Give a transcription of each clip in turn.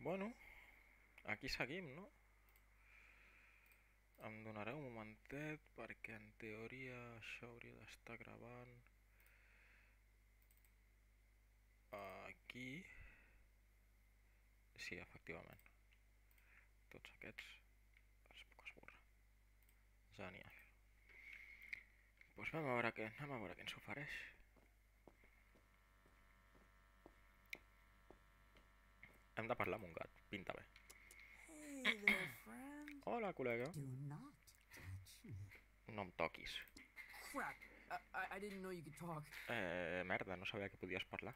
Bueno, aquí seguim, no? Em donareu un momentet perquè en teoria això hauria d'estar gravant aquí. Sí, efectivament. Tots aquests els puc esborrar. Genial. Doncs pues què, anem a veure què ens ofereix. Hem de parlar amb un gat, pinta bé. Hey there, friend. Hola, col·lega. Do not touch me. No em toquis. Crap. I, I, didn't know you could talk. Eh, merda, no sabia que podies parlar.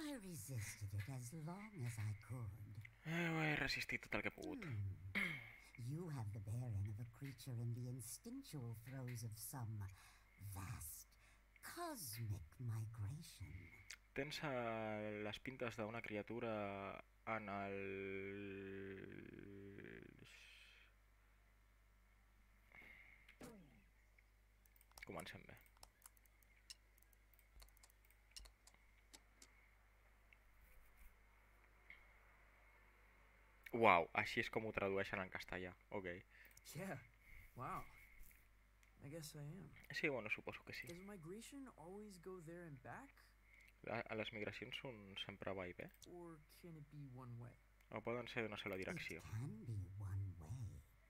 I resisted it as long as I could. Eh, ho he resistit tot el que he pogut. You have the bearing of a creature in the instinctual throes of some vast cosmic migration. Tens eh, les pintes d'una criatura en el... Comencem bé. Uau, així és com ho tradueixen en castellà. Ok. Yeah. Wow. I guess I am. Sí, bueno, suposo que sí. Does migration always go there and back? La- Les migracions són sempre va i ve. O poden ser d'una sola direcció.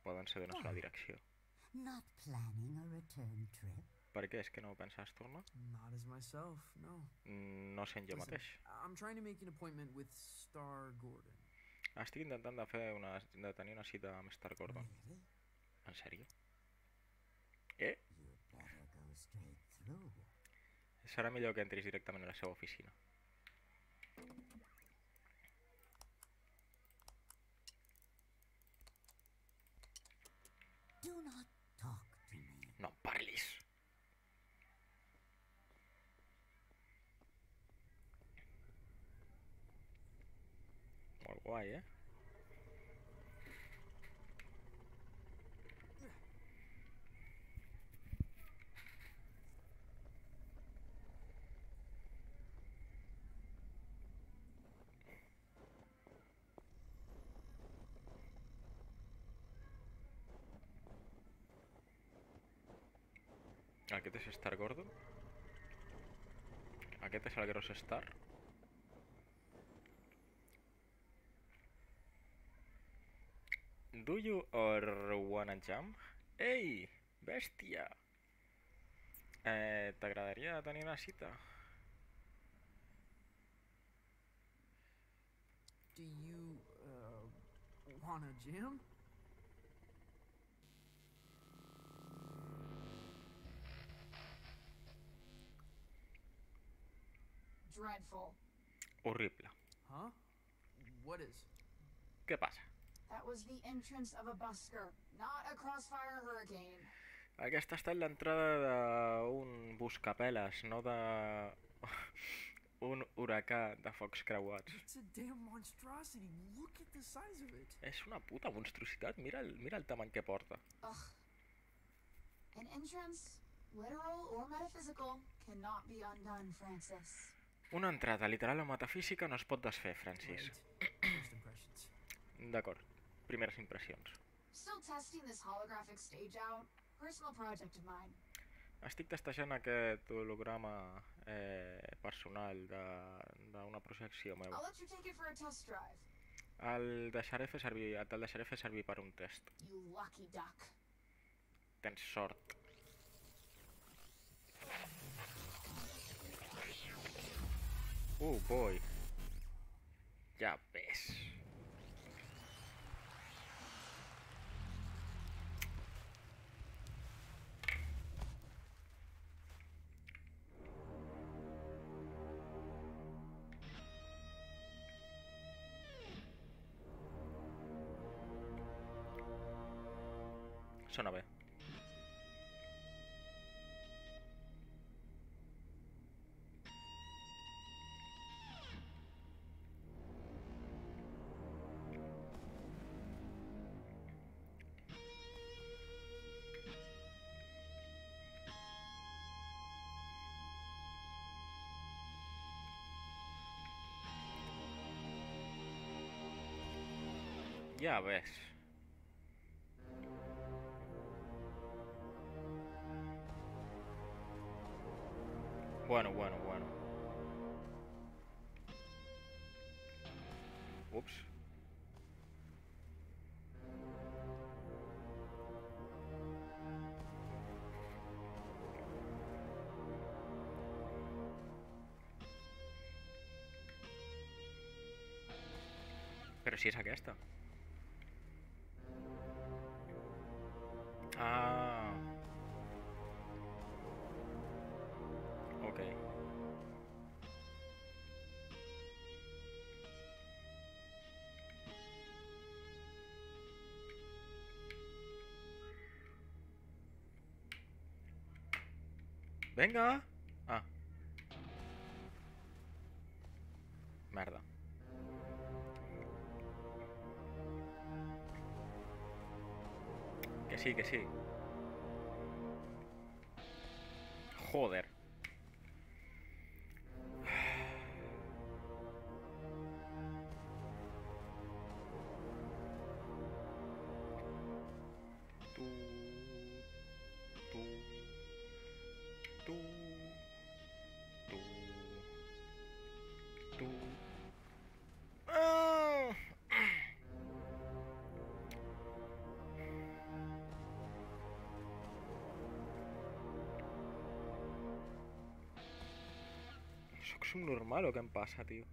Poden ser d'una sola direcció. Not planning a return trip. Per què? És que no penses tornar? Not as myself, no. Mm, No sent jo mateix. I'm trying to make an appointment with Star Gordon. Estic intentant de fer una, de tenir una cita amb Star Gordon. Really? En sèrio? Serà millor que entris directament a la seva oficina. No em parlis! Molt guai, eh? Star? Do you or wanna jump? Ei, bèstia! Eh, T'agradaria tenir una cita? Do you, uh, wanna jam? Dreadful. Horrible. Huh? What is? Què passa? That was the entrance of a busker, not a crossfire hurricane. Aquesta ha estat l'entrada d'un buscapeles, no de... un huracà de focs creuats. It's a damn monstrosity. Look at the size of it. És una puta monstruositat, mira el, mira el tamany que porta. Ugh. An entrance, literal or metaphysical, cannot be undone, Francis. Una entrada literal o metafísica no es pot desfer, Francis. D'acord, primeres impressions. Estic testejant aquest holograma eh, personal d'una projecció meva. a. El deixaré fer servir, te'l deixaré fer servir per un test. Tens sort. Uh, boy. Ja ves. Sona bé. Ya ves. Bueno, bueno, bueno. Ups. Però si és aquesta. Venga. Ah. Merda. Que sí, que sí. Soc subnormal o què em passa, tio?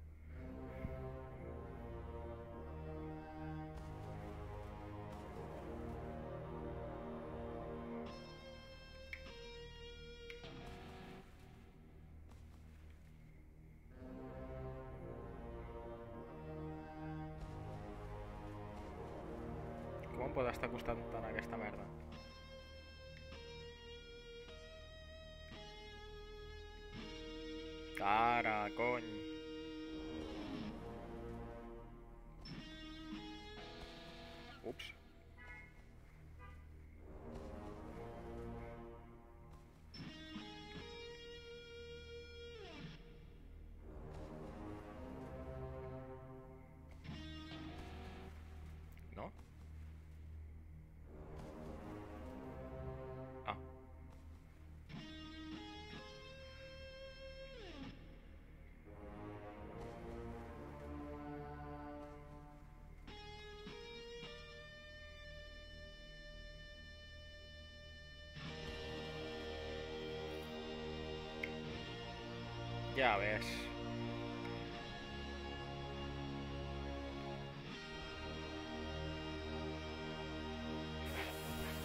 Ya ves.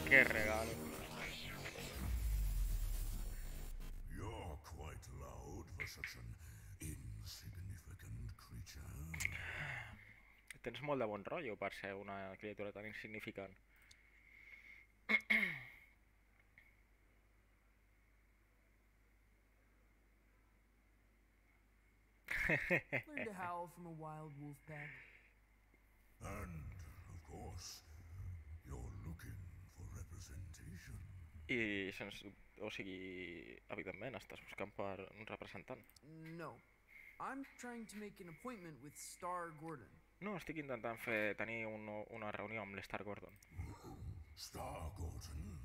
Qué regalo. You're quite loud for such an insignificant creature. Tens molt de bon rotllo per ser una criatura tan insignificant. Learn to howl from a wild wolf pack. And, of course, you're looking for representation. I, sens, o sigui, evidentment, estàs buscant per un representant. No. I'm trying to make an appointment with Star Gordon. No, estic intentant fer, tenir un, una reunió amb l'Star Gordon. Star Gordon,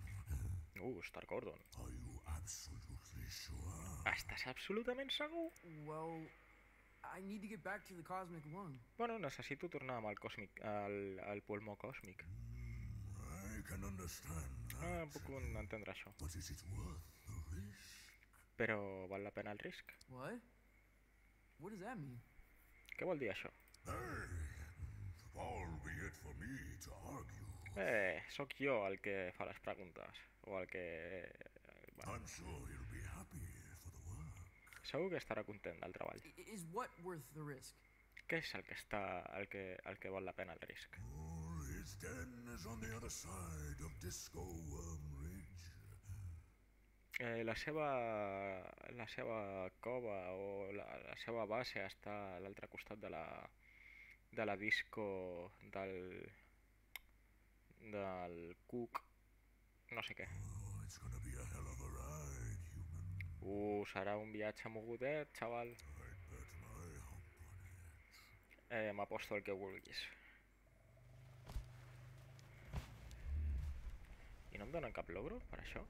Uh, Star Gordon. are you absolutely sure? Estàs absolutament segur? Well, I need to get back to the cosmic lung. Bueno, necessito tornar amb el còsmic, el, el pulmó còsmic. I can understand Ah, that. puc entendre això. But is it worth the risk? Però val la pena el risc? What? What does that mean? Què vol dir això? Hey, far be it for me to argue. Eh, sóc jo el que fa les preguntes. O el que... Bueno, I'm sure he'll be happy. Segur que estarà content del treball. Is what worth the risk? Què és el que està... el que, el que val la pena el risc? Oh, his den is on the other side of Disco Worm Ridge. Eh, la seva... la seva cova o la, la seva base està a l'altre costat de la... de la disco del... del Cook... no sé què. Oh, it's gonna be a hell of a ride. Uh, serà un viatge mogudet, xaval. Eh, M'aposto el que vulguis. I no em donen cap logro per això?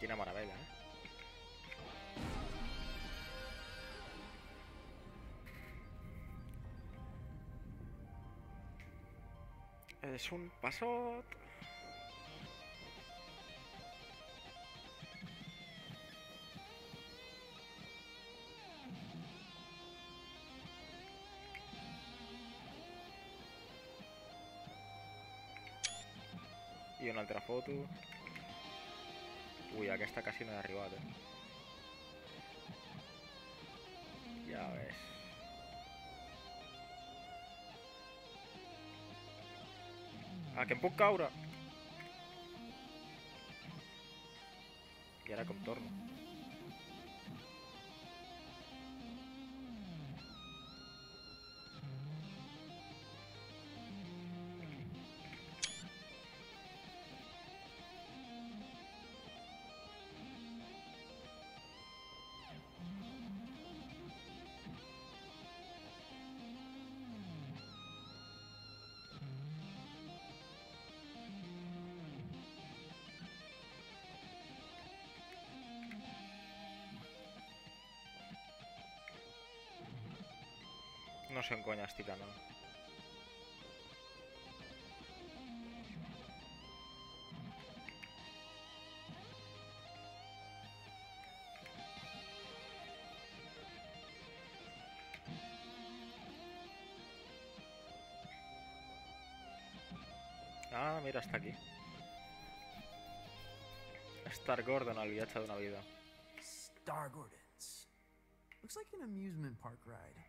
Quina meravella, eh? És un passot. I una altra foto. Ui, aquesta quasi no he arribat, eh? Ja ves. Ah, que em puc caure! I ara com? No sé cony estic anant. Ah, mira, està aquí. Star Gordon, el viatge d'una vida. Star Gordons. Looks like an amusement park ride.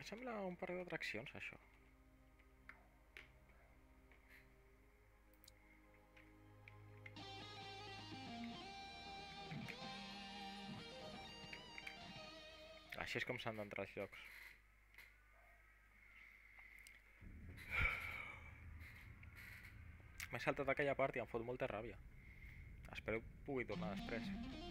Em sembla un parc d'atraccions, això. Així és com s'han d'entrar als llocs. M'he saltat aquella part i em fot molta ràbia. Espero que pugui tornar després.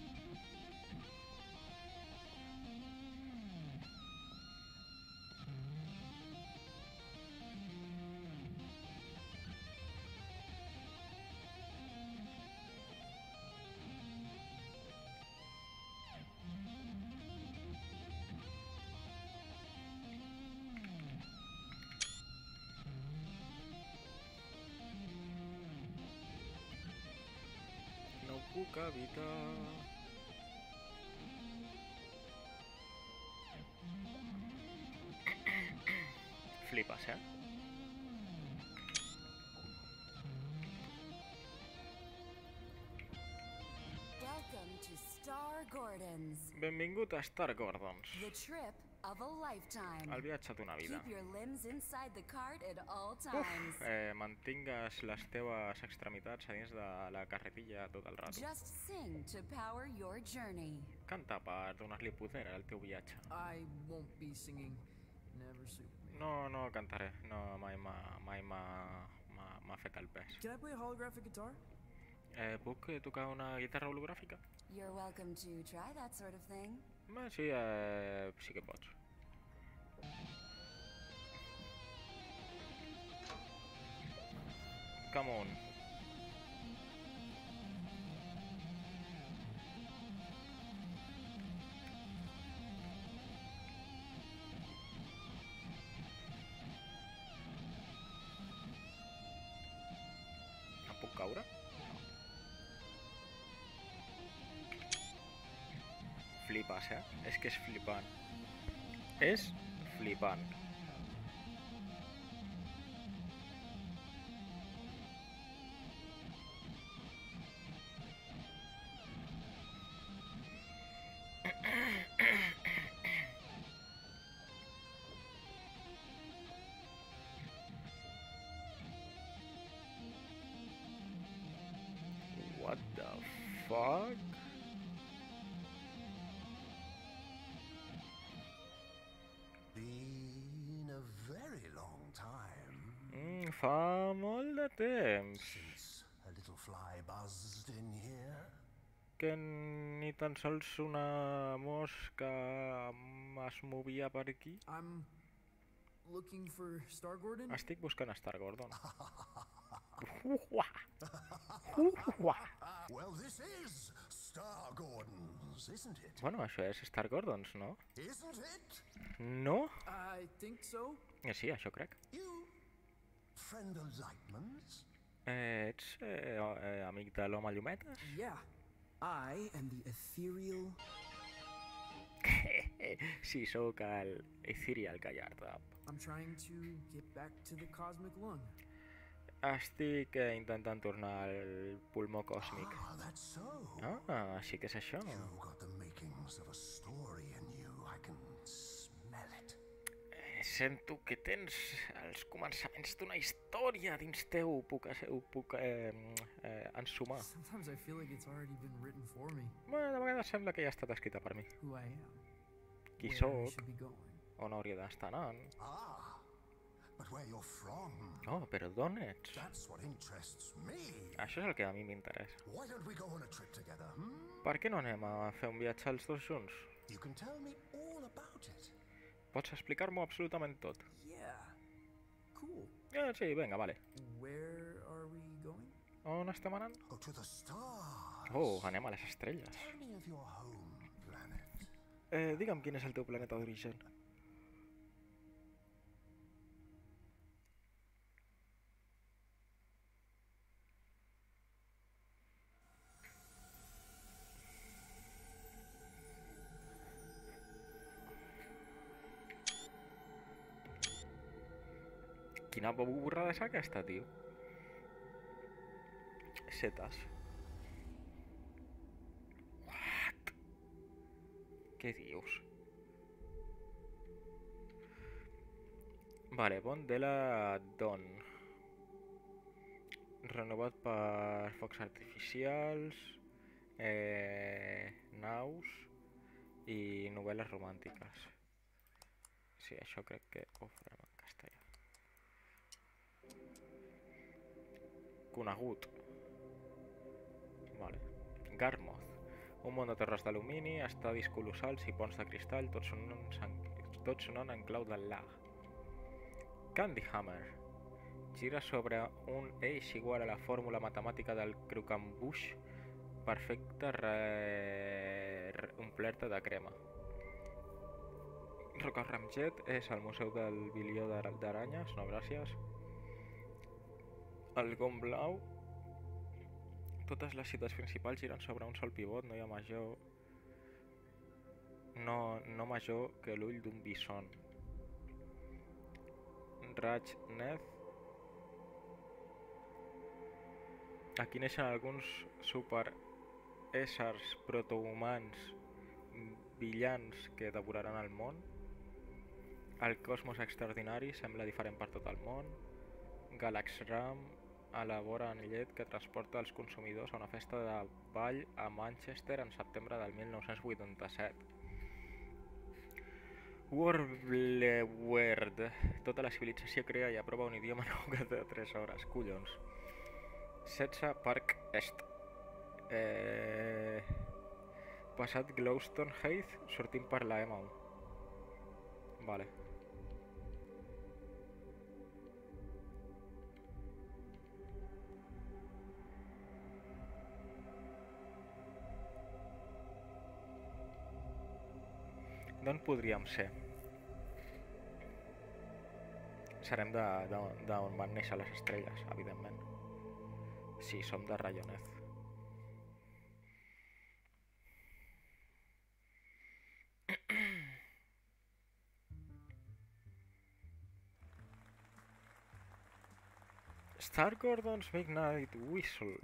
Flipes, eh? Welcome to Star Gordons, Benvingut a Star Gordons. the trip. El viatge d'una vida. Keep your limbs inside the cart at all Uf, times. eh, mantingues les teves extremitats a dins de la carretilla tot el rato. Just sing to power your journey. Canta per donar-li poder al teu viatge. I won't be singing. Never suit me. No, no cantaré. No, mai m'ha mai m'ha- m'ha- m'ha fet el pes. Can I play a holographic guitar? Eh, puc tocar una guitarra hologràfica? You're welcome to try that sort of thing. Bé, sí, eh, sí que pots. Come on. Em puc caure? Flipes, eh? És que és flipant. És flipant. Fa molt de temps since a little fly buzzed in here. que ni tan sols una mosca es movia per aquí. I'm looking for Star Gordon. Estic buscant Star Gordon. Uah. Uah. Well, this is Star Gordon's, isn't it? Bueno, això és Star Gordons, no? Isn't it? No? I think so. Eh, sí, això crec. You friend of? Eh, ets eh, eh, amic de l'home llumetes? Yeah. I am the ethereal. sí, sóc el Ethereal Gallardo. I'm trying to get back to the cosmic lung. Estic eh, intentant tornar al pulmó còsmic. Ah, that's so. Ah, així que és això. You've got the makings of a story in you. I can smell it. Eh, Sento que tens els començaments d'una història dins teu. Puc, ase- ho puc eh, eh, ensumar. Sometimes I feel like it's already been written for me. Bueno, de vegades sembla que ja ha estat escrita per mi. Who I am. Qui sóc, on hauria d'estar anant. Ah, but where you're from, Oh, però d'on ets? that's what interests me. Això és el que a mi m'interessa. Why don't we go on a trip together? Hmm? Per què no anem a fer un viatge els dos junts? You can tell me. Pots explicar-m'ho absolutament tot? Yeah. Cool. Eh, sí, vinga, vale. Where are we going? On estem anant? Go to the stars. Oh, anem a les estrelles. Tell me of your home planet. Eh, digue'm quin és el teu planeta d'origen. Quina borrada és aquesta, tio? Setes. What? Què dius? Vale, Pont de la Don. Renovat per focs artificials, eh, naus i novel·les romàntiques. Sí, això crec que ho farem en castellà. Conegut. Vale. Garmoth. Un món de torres d'alumini, estadis colossals i ponts de cristall, tots sonant, tots sonant en clau del lag. Candy Hammer. Gira sobre un eix igual a la fórmula matemàtica del Croquembush, perfecte re... re- omplert de crema. Roca Ramjet és al Museu del Bilió d'Ara- d'Aranyes, no gràcies. El Gon Blau. Totes les ciutats principals giren sobre un sol pivot, no hi ha major... No, no major que l'ull d'un bison. Raj Neth. Aquí neixen alguns super éssers protohumans villans que devoraran el món. El cosmos extraordinari sembla diferent per tot el món. Galaxram elabora en llet que transporta els consumidors a una festa de ball a Manchester en setembre del 1987. Warblewerd. Tota la civilització crea i aprova un idioma nou cada 3 hores. Collons. 16 Park Est. Eh... Passat Glowstone Heath, sortint per la M1. Vale. D'on podríem ser? Serem d'on van néixer les estrelles, evidentment. Sí, som de Rayonez. Star Gordon's Midnight Whistle.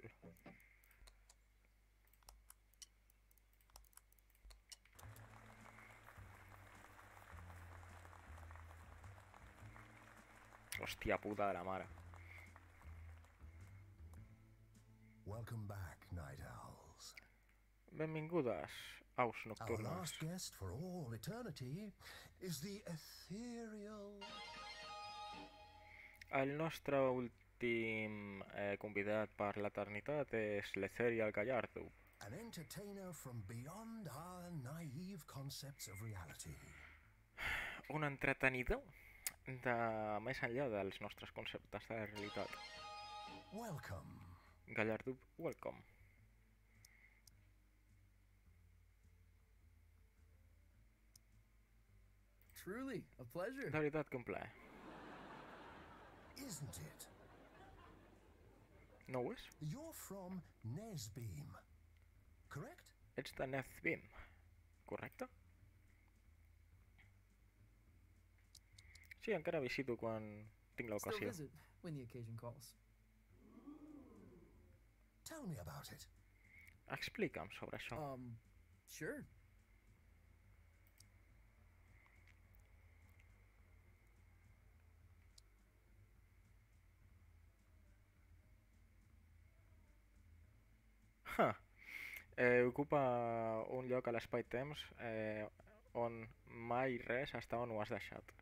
Hòstia puta de la mare. Welcome back, night owls. Benvingudes, aus Our nocturnes. last guest for all eternity is the ethereal. El nostre últim eh, convidat per l'eternitat és l'Etherial Gallardo. An entertainer from beyond our naive concepts of reality. Un entretenidor de més enllà dels nostres conceptes de realitat. Welcome. Gallardo, welcome. Truly, a pleasure. De veritat que un plaer. Isn't it? No ho és? You're from Nesbeam, correct? Ets de Nethbeam, correcte? Sí, encara visito quan tinc l'ocasió. Tell me about it. Explica'm sobre això. Um, sure. Ha. Eh, ocupa un lloc a l'espai-temps eh, on mai res està on ho has deixat.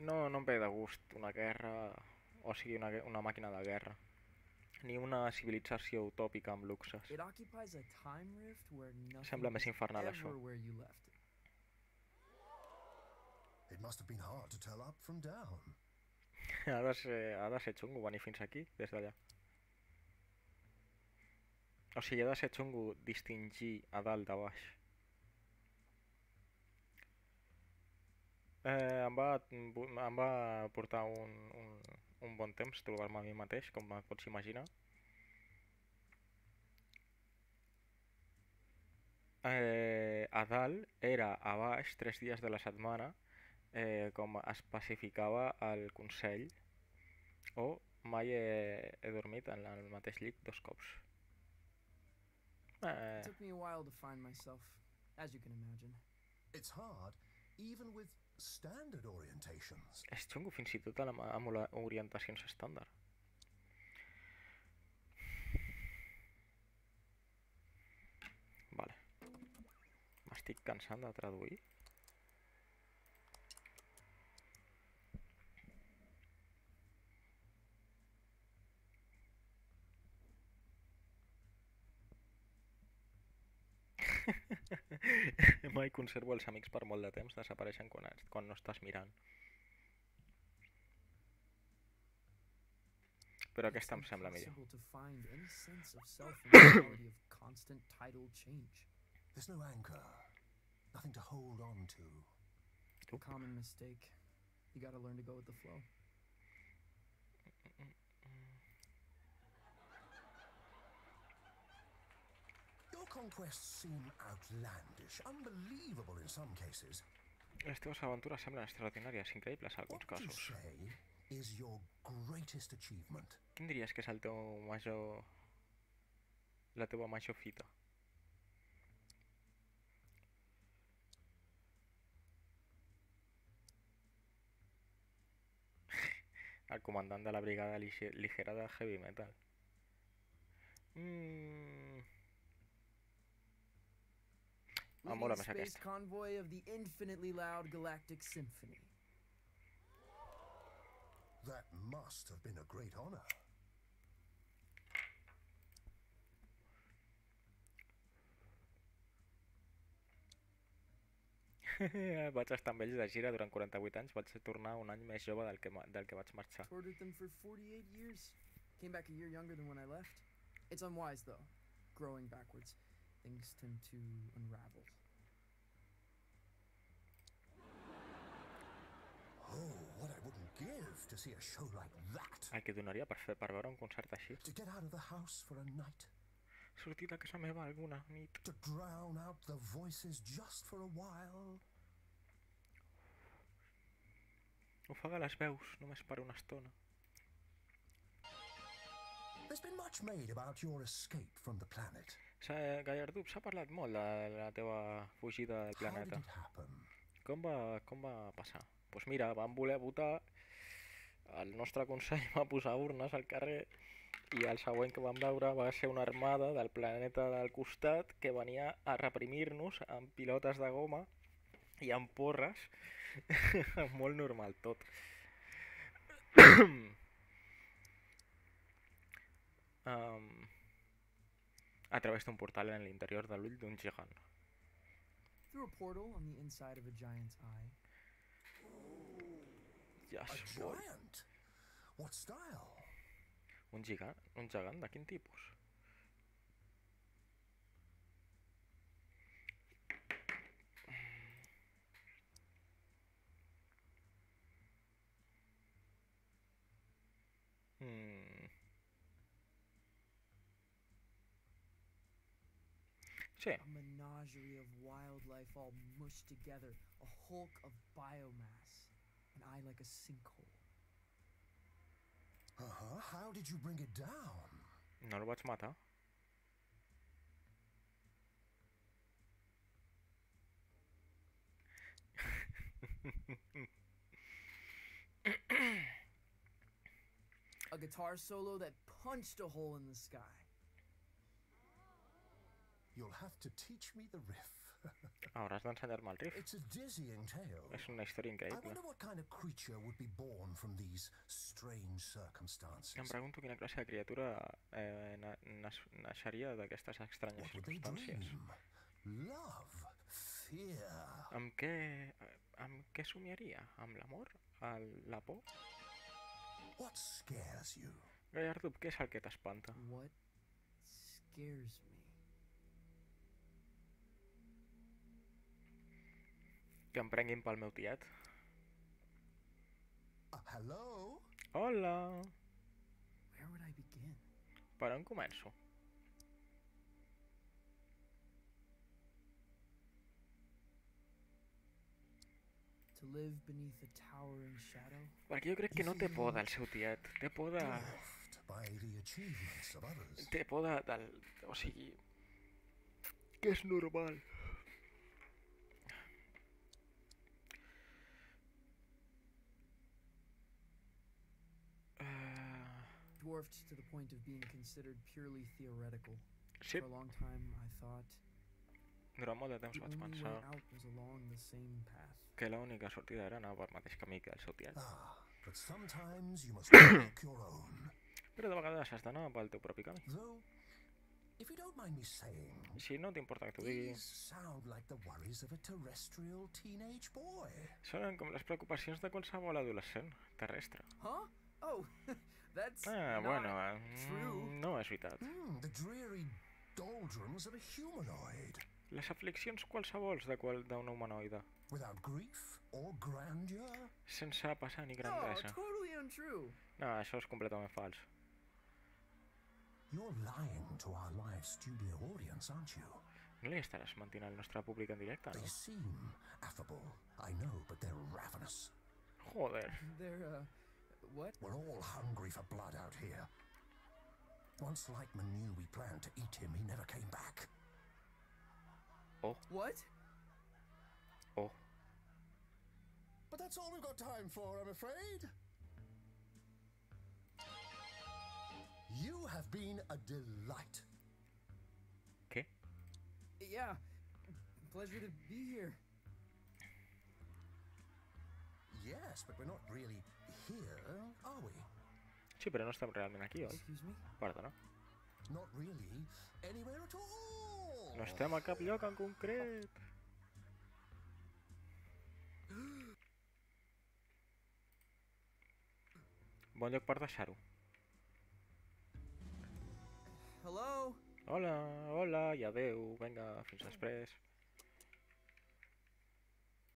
No, no em ve de gust una guerra, o sigui, una, una màquina de guerra, ni una civilització utòpica amb luxes. It occupies a time rift where nothing Sembla més infernal, això. where you left it. It must have been hard to tell up from down. ha, de ser, ha de ser xungo venir fins aquí, des d'allà. O sigui, ha de ser xungo distingir a dalt de baix. Eh, em, va, em va portar un, un, un bon temps trobar-me a mi mateix, com et pots imaginar. Eh, a dalt era a baix tres dies de la setmana, eh, com especificava el Consell, o mai he, he dormit en el mateix llit dos cops. Eh, It took me a while to find myself, as you can imagine. It's hard, even with. És xungo fins i tot amb, amb orientacions estàndard. Vale. M'estic cansant de traduir. Mai conservo els amics per molt de temps, desapareixen quan, quan no estàs mirant. Però aquesta em sembla millor. impossible to find any sense of self in the reality of constant tidal change. There's no anchor, nothing to hold on to. Common mistake. You gotta learn to go with the flow. Conquests seem outlandish, unbelievable in some cases. Les teves aventures semblen extraordinàries, increïbles en you casos. is your greatest achievement? Quin diries que és el teu major... la teva major fita? El comandant de la brigada lige- ligera de heavy metal. Mm, Ah, Leading més space aquesta. convoy of the infinitely loud galactic symphony. That must have been a great honor. vaig estar amb ells de gira durant 48 anys, vaig tornar un any més jove del que, ma- del que vaig marxar. Toured with them for 48 years. Came back a year younger than when I left. It's unwise, though. Growing backwards, things tend to unravel. Oh, what I wouldn't give to see a show like that. El que donaria per fer per veure un concert així. To get out of the house for a night. Sortir de casa meva alguna nit. To drown out the voices just for a while. Ofegar les veus només per una estona. There's been much made about your escape from the planet. Gallardú, s'ha parlat molt de la teva fugida del How did planeta. it happen? Com va, com va passar? Doncs pues mira, van voler votar, el nostre consell va posar urnes al carrer i el següent que vam veure va ser una armada del planeta del costat que venia a reprimir-nos amb pilotes de goma i amb porres. Molt normal tot. um, a través d'un portal en de l'ull d'un gegant. Through a portal on the inside of a giant's eye. A giant? What style? Un gegant? Un gegant de quin tipus? Hmm. Sí, A menagerie of wildlife all mushed together. A hulk of biomass. An eye like a sinkhole. Uh-huh. How did you bring it down? no el vaig matar. A guitar solo that punched a hole in the sky. You'll have to teach me the riff. Hauràs d'ensenyar-me el riff. It's a dizzying tale. És una història I increïble. wonder what kind of creature would be born from these strange circumstances. Em pregunto quina classe de criatura eh, na nas naixeria d'aquestes estranyes circumstàncies. Love, fear. Amb què, amb què somiaria? Amb l'amor? La por? What scares you? Gallardub, què és el que t'espanta? What scares me? Que em prenguin pel meu tiet? Uh, hello? Hola! Where would I begin? Per on començo? To live beneath a towering shadow? Perquè jo crec que no té por del seu tiet. Té por de... Té por de, del... O sigui... Que és normal. Dwarfed to the point of being considered purely theoretical. sí, For a long time, I thought molt de temps vaig pensar que l'única sortida era anar pel mateix camí que el seu tiet. Ah, but sometimes you must walk your own. Però de vegades has d'anar pel teu propi camí. Though, if you don't mind me saying, Si no t'importa que t'ho digui, these sound like the worries of a terrestrial teenage boy. sonen com les preocupacions de qualsevol adolescent terrestre. Huh? Oh, that's Ah, not bueno, eh, true. mm, no és veritat. Hmm, the dreary doldrums of a humanoid. Les afliccions qualsevols de qual d'un humanoide, Without grief or grandeur? sense passar ni No, grandesa. totally untrue. No, això és completament fals. You're lying to our live studio audience, aren't you? No li estaràs mentint al nostre públic en directe, They no? seem affable, I know, but they're ravenous. Joder. They're, uh, what? We're all hungry for blood out here. Once Lightman knew we planned to eat him, he never came back. Oh. What? Oh, But that's all we've got time for, I'm afraid. You have been a delight. Okay. Yeah. Pleasure to be here. Yes, but we're not really here, are we? Sí, però no estem realment aquí, oi? Perdona. Not really anywhere at all. No estem a cap lloc en concret. Bon lloc per deixar-ho. Hello? Hola, hola i adeu. Vinga, fins després.